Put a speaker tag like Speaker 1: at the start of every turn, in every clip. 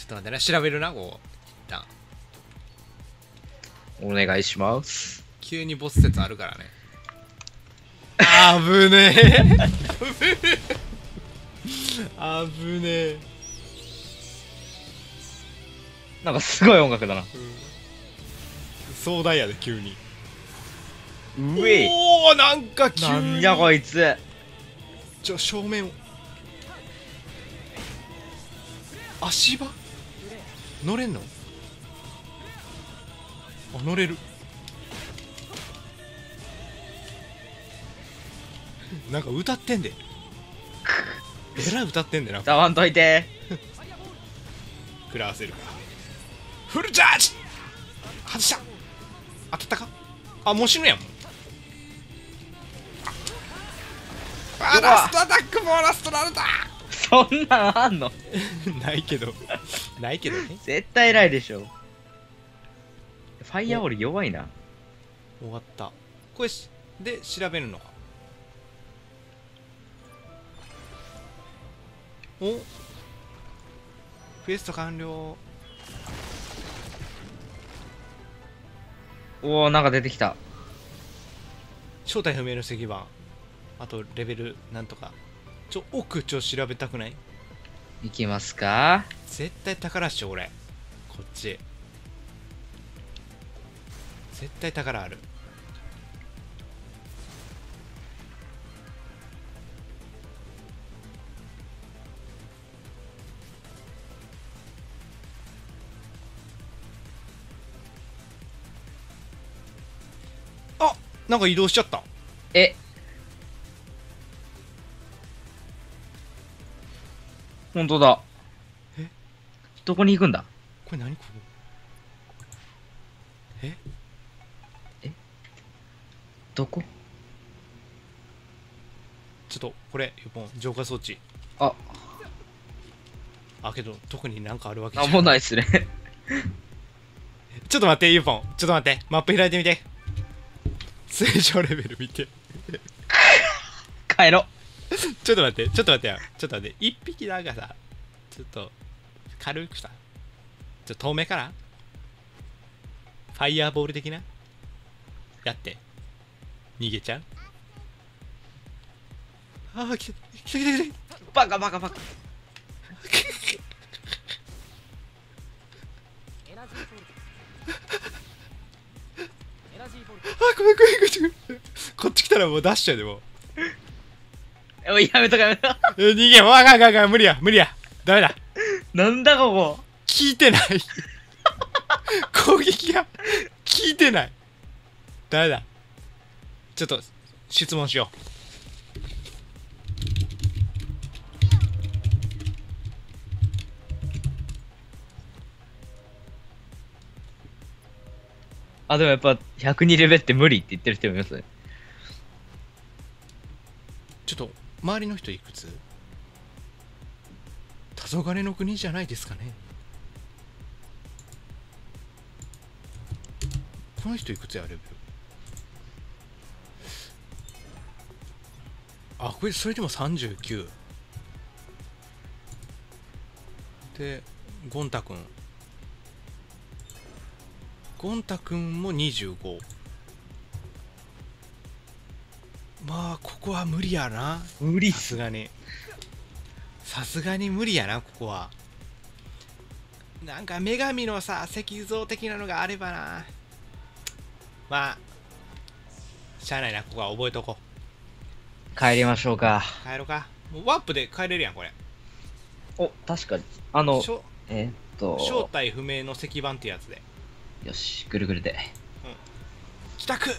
Speaker 1: ちょっと待ってな調べるなこう一旦。
Speaker 2: お願いします。
Speaker 1: 急にボス説あるからね。あぶねえ。あぶねえ。
Speaker 2: なんかすごい音楽だな。
Speaker 1: 壮大やで急に。
Speaker 2: うえい。
Speaker 1: おおなんか急に。
Speaker 2: なんやこいつ。
Speaker 1: ちょ正面を。足場？乗れんの？あ乗れる。なんか歌ってんで。えらい歌ってんでな。
Speaker 2: 歌わんといて。
Speaker 1: 食らわせるか。らフルチャージ！外した。当たったか？あもう死ぬやん。あラストアタックもラストなるだ。
Speaker 2: そんなんあんの？
Speaker 1: ないけどないけどね。
Speaker 2: 絶対偉いでしょ。ファイヤーオール弱いな。
Speaker 1: 終わった。これしで調べるのか。お。クエスト完了。
Speaker 2: おおなんか出てきた。
Speaker 1: 正体不明の石板。あとレベルなんとか。ちょ奥ちょ調べたくない？
Speaker 2: いきますか。
Speaker 1: 絶対宝っしょ俺。こっち。絶対宝ある。あなんか移動しちゃった。
Speaker 2: え本当だ。
Speaker 1: え？
Speaker 2: どこに行くんだ？
Speaker 1: これ何？ここ。え？
Speaker 2: どこ？
Speaker 1: ちょっとこれユポン浄化装置。
Speaker 2: あ、
Speaker 1: あけど特になんかあるわけじゃ
Speaker 2: なんもないっすね。
Speaker 1: ちょっと待ってユポン。ちょっと待って。マップ開いてみて。正常レベル見て。
Speaker 2: 帰ろ
Speaker 1: ちょっと待ってちょっと待ってよ。ちょっと待って一匹なんかさちょっと軽くさちょっと遠目からファイヤーボール的なやって逃げちゃう。ああ来た来た来た来た
Speaker 2: バカバカバカ。
Speaker 1: あごめんごめんごめん。こっち来たらもうダッシュやでも。う
Speaker 2: やめとかやめとか。
Speaker 1: え逃げもうあかんあかんあかん無理や無理やダメだ
Speaker 2: なんだここ。
Speaker 1: 聞いてない攻撃が聞いてないダメだちょっと質問しよ
Speaker 2: あ、でもやっぱ102レベルって無理って言ってる人もいます？ね。
Speaker 1: うちょっと周りの人いくつ？黄昏の国じゃないですかね。この人いくつやレベルあこれそれでも39でゴンタ君ゴンタ君も25まあここは無理やな。
Speaker 2: 無理。
Speaker 1: さすがに。さすがに無理やなここは。なんか女神のさ石像的なのがあればな。まあしゃあないなここは。覚えとこう。
Speaker 2: 帰りましょうか。
Speaker 1: 帰ろうか。もうワープで帰れるやんこれ。
Speaker 2: お、確かに。あの
Speaker 1: し、ょ
Speaker 2: えーっと、
Speaker 1: 正体不明の石板ってやつで。
Speaker 2: よし、ぐるぐるで。
Speaker 1: 帰宅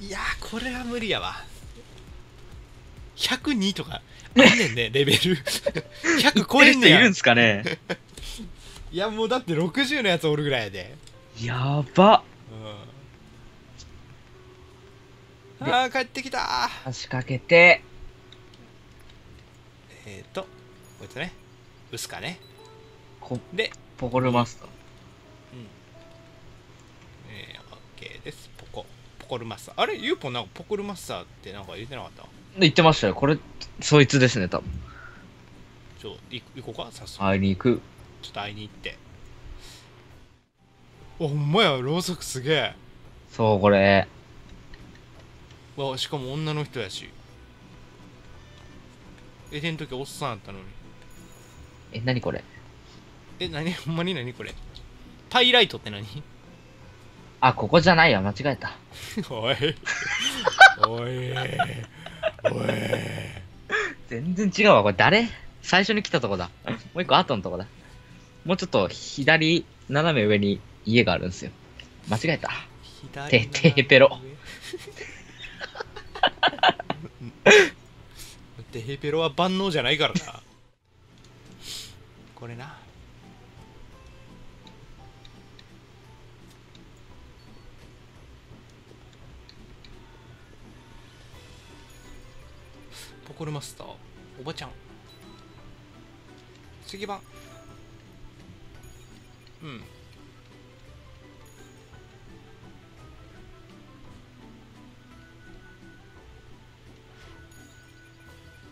Speaker 1: いやーこれは無理やわ。102とかあんねんね レベル。100超えんねんや
Speaker 2: いるんすかね。
Speaker 1: いやもうだって60のやつおるぐらいやで。
Speaker 2: やば。
Speaker 1: うん。
Speaker 2: で
Speaker 1: あー帰ってきた。
Speaker 2: 足掛けて、
Speaker 1: えっ、ー、とこいつね。ウスカね。
Speaker 2: こ
Speaker 1: で
Speaker 2: ポコルマスター。
Speaker 1: えー、OK です。ポコ。ポコルマスター。あれ？ユーポンなんかポコルマスターってなんか言ってなかった？
Speaker 2: 言ってましたよ。これ、そいつですね、多分。
Speaker 1: 行行こうか？早速。
Speaker 2: 会いに行く。
Speaker 1: ちょっと会いに行って。おほんまや。ろうそくすげえ。
Speaker 2: そう、これ。
Speaker 1: わしかも女の人やし。えでん時おっさんやったのに。
Speaker 2: え、なにこれ？
Speaker 1: え何？ほんまに何これ？タイライトって何？
Speaker 2: あ、ここじゃないわ。間違えた。
Speaker 1: おいおいおい
Speaker 2: 全然違うわ。これ誰？最初に来たとこだ。もう一個後のとこだ。もうちょっと左、斜め上に家があるんですよ。間違えた。
Speaker 1: 左
Speaker 2: ててへぺろ
Speaker 1: てへぺろは万能じゃないからなこれなポコルマスター。おばちゃん。次番。うん。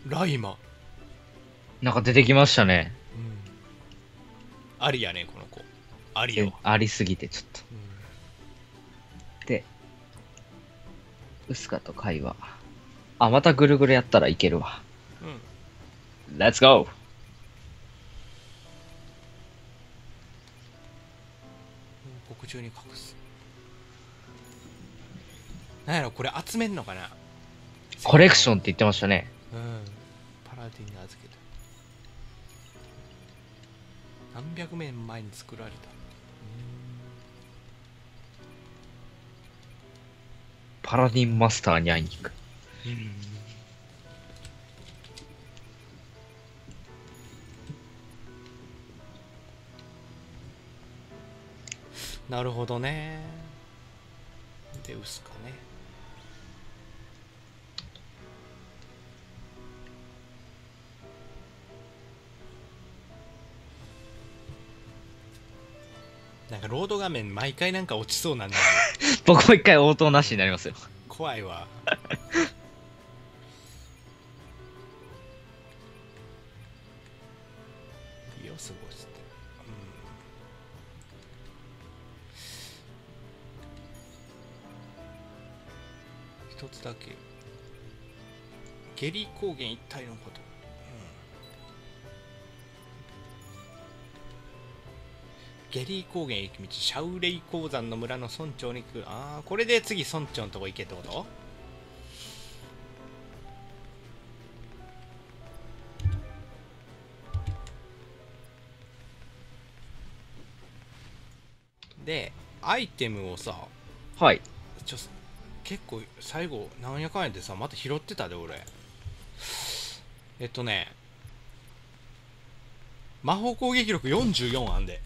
Speaker 1: ライマ。
Speaker 2: なんか出てきましたね。
Speaker 1: うん。ありやねこの子。ありよ、
Speaker 2: ありすぎてちょっと。
Speaker 1: うん。
Speaker 2: で、ウスカと会話。あ、またぐるぐるやったらいけるわ。
Speaker 1: うん
Speaker 2: Let's go!
Speaker 1: 告中に隠すなんやろこれ集めんのかな？
Speaker 2: コレクションって言ってましたね。
Speaker 1: うんパラディに預けた何百年前に作られた
Speaker 2: パラディンマスターに会いに行く。
Speaker 1: うん。なるほどね。で薄かね。なんかロード画面毎回なんか落ちそうなんだよ
Speaker 2: 僕も一回応答なしになりますよ。
Speaker 1: 怖いわ一つだけ。ゲリー高原一帯のこと、ゲリー高原行き道。シャウレイ鉱山の村の村長に来る。ああこれで次村長のとこ行けってこと？でアイテムをさ
Speaker 2: はい。
Speaker 1: ちょ結構最後なんやかんやでさまた拾ってたで俺えっとね魔法攻撃力44あんで、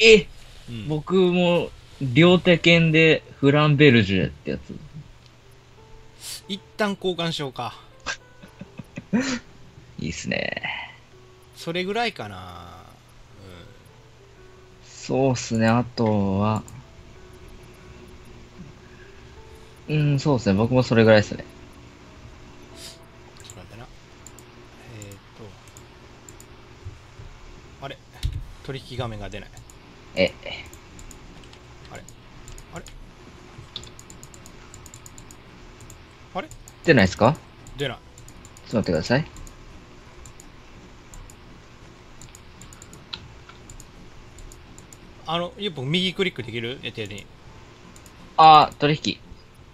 Speaker 2: え
Speaker 1: うん
Speaker 2: 僕も両手剣でフランベルジュってやつ。
Speaker 1: 一旦交換しようか
Speaker 2: いいっすね。
Speaker 1: それぐらいかな
Speaker 2: そうっすね、あとは。うん、そうっすね、僕もそれぐらいっすね。
Speaker 1: うんちょっと待ってな。えー、っと。あれ。取引画面が出ない。
Speaker 2: え、
Speaker 1: あれ。あれ。あれ？
Speaker 2: 出ないっすか？
Speaker 1: 出ない。
Speaker 2: ちょっと待ってください。
Speaker 1: あのゆっぽん右クリックできる？え手に。
Speaker 2: あー、取引。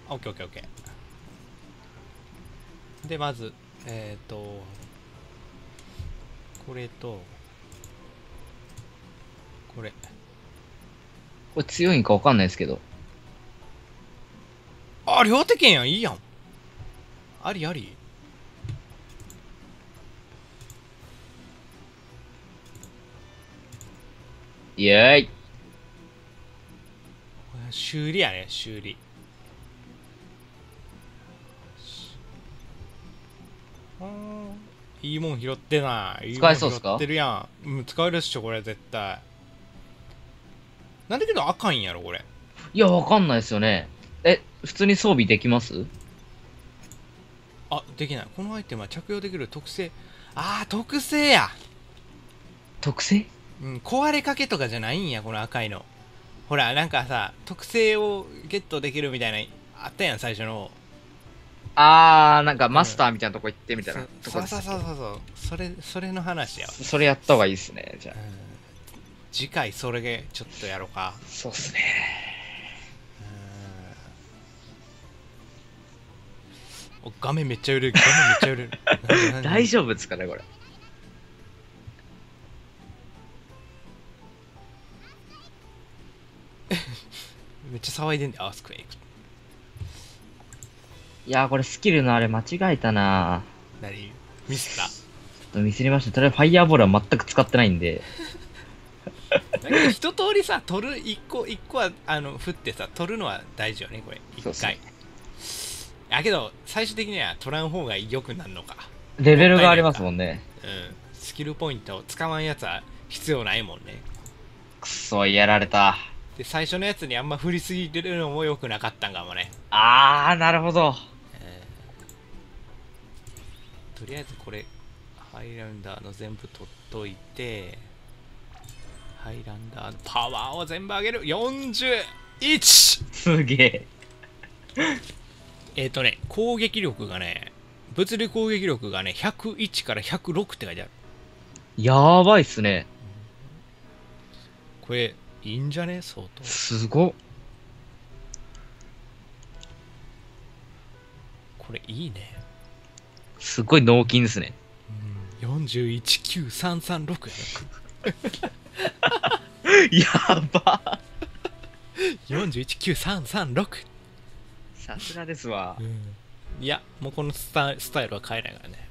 Speaker 1: あオッケーオッケーオッケー。でまずえっ、とこれとこれ。
Speaker 2: これ強いんかわかんないですけど。
Speaker 1: あ両手剣やんいいやん。ありあり。
Speaker 2: イエーイ。
Speaker 1: 修理やね修理いいもん拾ってない。
Speaker 2: 使えそうっすか？
Speaker 1: 拾ってるやん、うん、使えるっしょこれ絶対。なんだけどあかんやろこれ？
Speaker 2: いや、わかんないですよね。え、普通に装備できます？
Speaker 1: あできない。このアイテムは着用できる特性。ああ特性や。
Speaker 2: 特性？
Speaker 1: うん、壊れかけとかじゃないんやこの赤いの。ほらなんかさ特性をゲットできるみたいなあったやん最初の
Speaker 2: あー、なんかマスターみたいなとこ行ってみたいなとこ
Speaker 1: そうそうそうそうそう。それそれの話やわ、
Speaker 2: それやった方がいいですね、じゃあ。
Speaker 1: うん、次回それでちょっとやろうか。
Speaker 2: そうっすね。
Speaker 1: うん。お画面めっちゃ揺れる。画面めっちゃ揺れる。
Speaker 2: 大丈夫ですかね、これ。
Speaker 1: めっちゃ騒いでんだよアースクエイク
Speaker 2: いやー、これスキルのあれ間違えたな
Speaker 1: 何？ミスった？
Speaker 2: ちょっとミスりました。とりあえずファイヤーボールは全く使ってないんで。
Speaker 1: だけど一通りさ取る一個一個はあの振ってさ取るのは大事よねこれ一回だけど最終的には取らん方が良くなるのか
Speaker 2: レベルがありますもんね。
Speaker 1: うんスキルポイントを使わんやつは必要ないもんね
Speaker 2: くそ、やられた。
Speaker 1: で最初のやつにあんま振りすぎてるのも良くなかったんかもね、
Speaker 2: あー、なるほど。
Speaker 1: とりあえずこれハイランダーの全部取っといてハイランダーのパワーを全部上げる41
Speaker 2: すげえ。
Speaker 1: えっ、ー、とね攻撃力がね物理攻撃力がね101から106って書いてある
Speaker 2: やばいっすね。
Speaker 1: これいいんじゃね？相当
Speaker 2: すごっ。
Speaker 1: これいいね
Speaker 2: すごい脳筋ですね。
Speaker 1: うん。419336
Speaker 2: やば。
Speaker 1: やな419336
Speaker 2: さすがですわ。
Speaker 1: いやもうこのスタスタイルは変えないからね、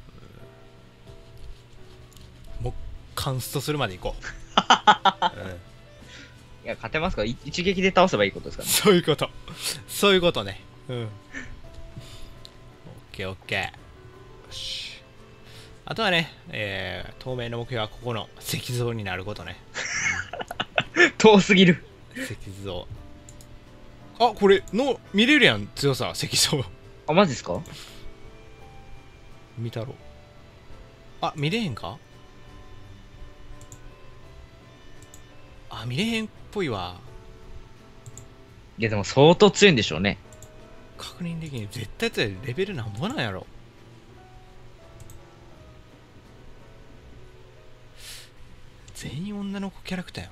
Speaker 1: うん。もうカンストするまでいこう、うん。
Speaker 2: いや、勝てますか？ら、い一撃で倒せばいいことですからね。
Speaker 1: そういうこと。そういうことね。うん。オッケーオッケー。よし。あとはね、えー、当面の目標はここの石像になることね。
Speaker 2: 遠すぎる。
Speaker 1: 石像。あこれの見れるやん強さ石像。
Speaker 2: あ、マジですか？
Speaker 1: 見たろ。あ見れへんか？あ見れへんっぽいわ。
Speaker 2: いや、でも相当強いんでしょうね。
Speaker 1: 確認できん。絶対やつレベルなんぼなんやろ全員女の子キャラクターや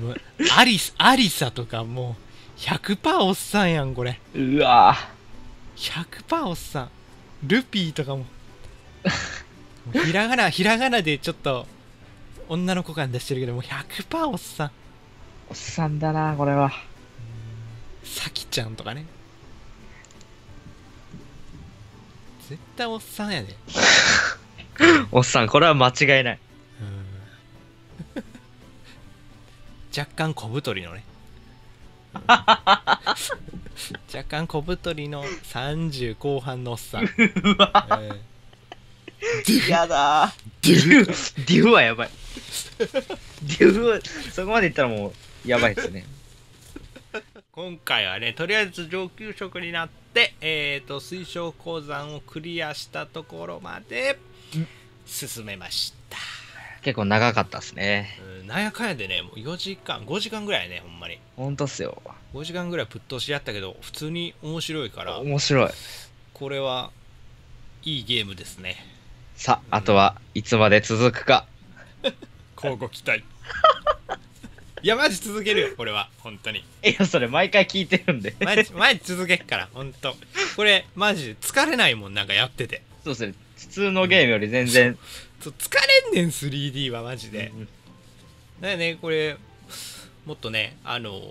Speaker 1: もんな。アリスアリサとかもう100%おっさんやんこれ。
Speaker 2: うわ。
Speaker 1: 100%おっさん。ルピーとかも。ひらがなひらがなでちょっと女の子感出してるけどもう100%おっさん。
Speaker 2: おっさんだな、これは。
Speaker 1: さきちゃんとかね。絶対おっさんやで、
Speaker 2: おっさん、これは間違いない。
Speaker 1: 若干小太りのね。若干小太りの30後半のおっさん、うん。
Speaker 2: やだ
Speaker 1: デ
Speaker 2: デ
Speaker 1: ュ
Speaker 2: デューはやばい。デュそこまでいったらもう、やばいですよね。
Speaker 1: 今回はねとりあえず上級職になってえっ、と水晶鉱山をクリアしたところまで進めました
Speaker 2: 結構長かったっすね。
Speaker 1: うんなんやかんやでねもう4時間5時間ぐらいねほんまに
Speaker 2: ほんとっすよ。
Speaker 1: 5時間ぐらいぶっ通しやったけど普通に面白いから
Speaker 2: 面白い。
Speaker 1: これはいいゲームですね
Speaker 2: さあ、あとはいつまで続くか。
Speaker 1: 交互期待 いやマジ続けるよこれは本当に
Speaker 2: いや、それ毎回聞いてるんで。
Speaker 1: マジマジ続けっから本当これマジ疲れないもんなんかやってて
Speaker 2: そうですね。普通のゲームより全然。
Speaker 1: そう。疲れんねん 3D はマジで、
Speaker 2: うん
Speaker 1: だよねこれもっとねあのー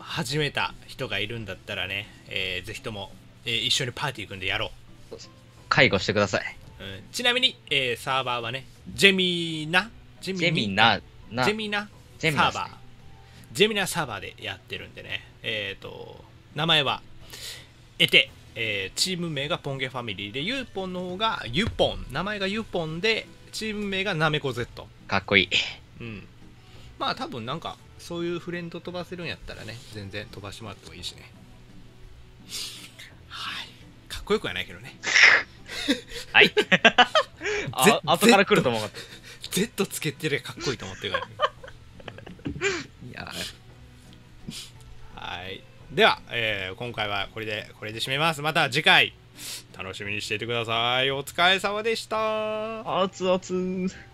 Speaker 1: 始めた人がいるんだったらね、えーぜひとも、えー一緒にパーティー組んでやろ
Speaker 2: 介護してください。
Speaker 1: う、うん。ちなみに、えーサーバーはねジェミナ？ジェ
Speaker 2: ジェミナ、な、
Speaker 1: ジェミナ？サーバー。ジェミナサーバーでやってるんでね。えっ、と名前はエテ、えーチーム名がポンゲファミリーでユーポンの方がユポン。名前がユポンでチーム名がナメコ Z
Speaker 2: かっこいい。
Speaker 1: うん。まあ多分なんかそういうフレンド飛ばせるんやったらね全然飛ばしてもらってもいいしね。はい。かっこよくはないけどね。
Speaker 2: はい。
Speaker 1: ぜ
Speaker 2: あ、後から来ると思うかった。
Speaker 1: Z つけてりゃかっこいいと思ってるから。
Speaker 2: いや
Speaker 1: はいでは、えー今回はこれでこれで締めます。また次回楽しみにしていてください。お疲れ様でした、
Speaker 2: 熱々。